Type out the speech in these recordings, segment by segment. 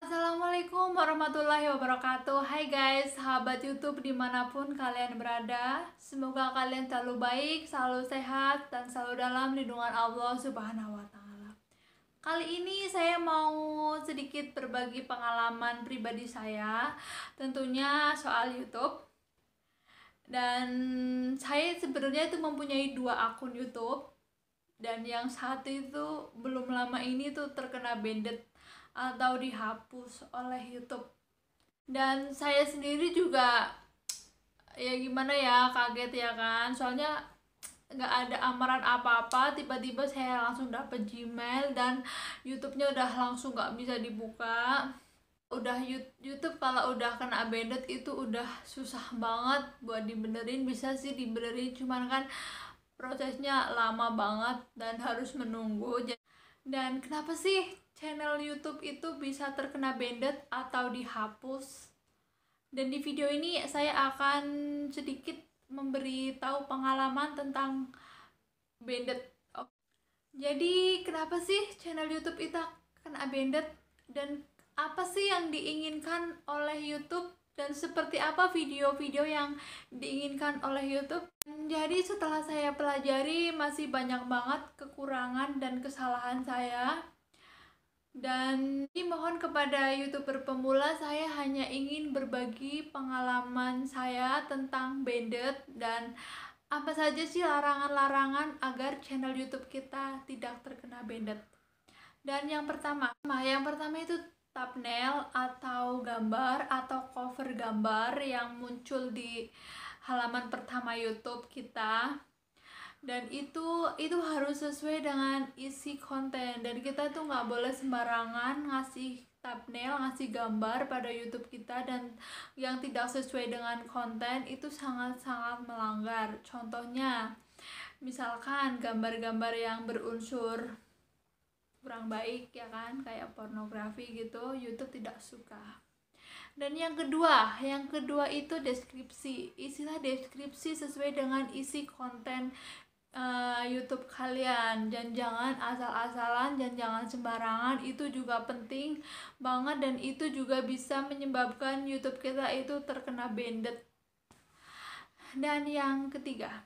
Assalamualaikum warahmatullahi wabarakatuh. Hai guys, sahabat youtube di mana pun kalian berada Semoga kalian selalu baik, selalu sehat, dan selalu dalam lindungan Allah subhanahu wa ta'ala. Kali ini saya mau sedikit berbagi pengalaman pribadi saya Tentunya soal youtube Dan saya sebenarnya itu mempunyai dua akun youtube Dan yang satu itu belum lama ini tuh terkena bandit atau dihapus oleh YouTube. Dan saya sendiri juga ya gimana ya kaget ya kan, soalnya nggak ada amaran apa-apa, tiba-tiba saya langsung dapet Gmail dan YouTube-nya udah langsung nggak bisa dibuka. Udah YouTube kalau udah kena bandit itu udah susah banget buat dibenerin, bisa sih dibenerin cuman kan prosesnya lama banget dan harus menunggu. Dan kenapa sih channel YouTube itu bisa terkena bandit atau dihapus. Dan di video ini saya akan sedikit memberi tahu pengalaman tentang bandit. Jadi kenapa sih channel YouTube itu kena bandit dan apa sih yang diinginkan oleh YouTube? Dan seperti apa video-video yang diinginkan oleh YouTube. Jadi setelah saya pelajari masih banyak banget kekurangan dan kesalahan saya. Dan mohon kepada youtuber pemula saya hanya ingin berbagi pengalaman saya tentang bandit dan apa saja sih larangan-larangan agar channel youtube kita tidak terkena bandit dan yang pertama yang pertama itu thumbnail atau gambar atau cover gambar yang muncul di halaman pertama youtube kita. Dan itu itu harus sesuai dengan isi konten. Dan kita tuh nggak boleh sembarangan ngasih thumbnail ngasih gambar pada YouTube kita. Dan yang tidak sesuai dengan konten itu sangat-sangat melanggar. Contohnya misalkan gambar-gambar yang berunsur kurang baik ya kan? Kayak pornografi gitu YouTube tidak suka. Dan yang kedua yang kedua itu deskripsi. Istilah deskripsi sesuai dengan isi konten uh, YouTube kalian. Dan jangan asal-asalan dan jangan sembarangan itu juga penting banget dan itu juga bisa menyebabkan YouTube kita itu terkena bandit dan yang ketiga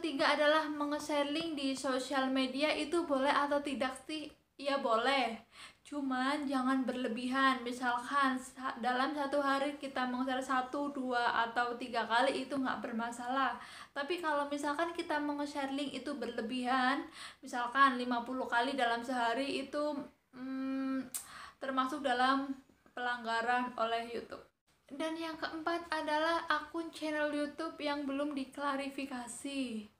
ketiga adalah menge-share di sosial media itu boleh atau tidak sih Iya boleh, cuman jangan berlebihan. Misalkan dalam satu hari kita meng-share satu, dua, atau tiga kali itu nggak bermasalah. Tapi kalau misalkan kita meng-share link itu berlebihan, misalkan 50 kali dalam sehari itu hmm, termasuk dalam pelanggaran oleh YouTube. Dan yang keempat adalah akun channel YouTube yang belum diklarifikasi.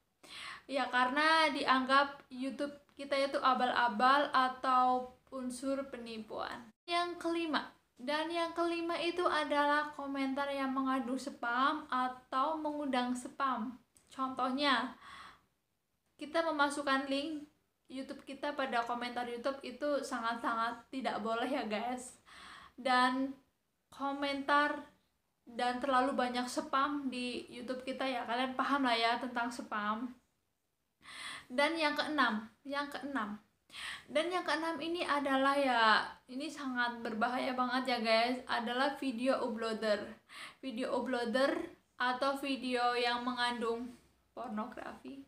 Ya karena dianggap YouTube kita itu abal-abal atau unsur penipuan. Yang kelima, dan yang kelima itu adalah komentar yang mengandung spam atau mengundang spam. Contohnya, kita memasukkan link YouTube kita pada komentar YouTube itu sangat-sangat tidak boleh ya guys. Dan komentar dan terlalu banyak spam di YouTube kita ya. Kalian paham lah ya tentang spam dan yang keenam yang keenam. Dan yang keenam ini adalah ya ini sangat berbahaya banget ya guys. Adalah video uploader. Video uploader atau video yang mengandung pornografi.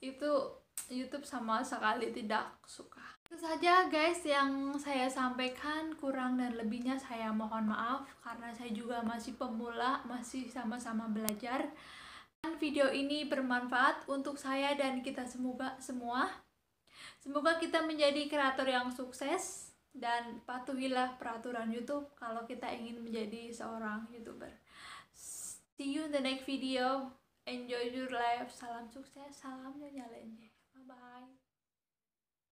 Itu YouTube sama sekali tidak suka. Itu saja guys yang saya sampaikan. Kurang dan lebihnya saya mohon maaf karena saya juga masih pemula masih sama-sama belajar Video ini bermanfaat untuk saya dan kita semoga semua. Semoga kita menjadi kreator yang sukses dan patuhilah peraturan YouTube kalau kita ingin menjadi seorang YouTuber. See you in the next video. Enjoy your life. Salam sukses. Salam Nyonya. Bye bye.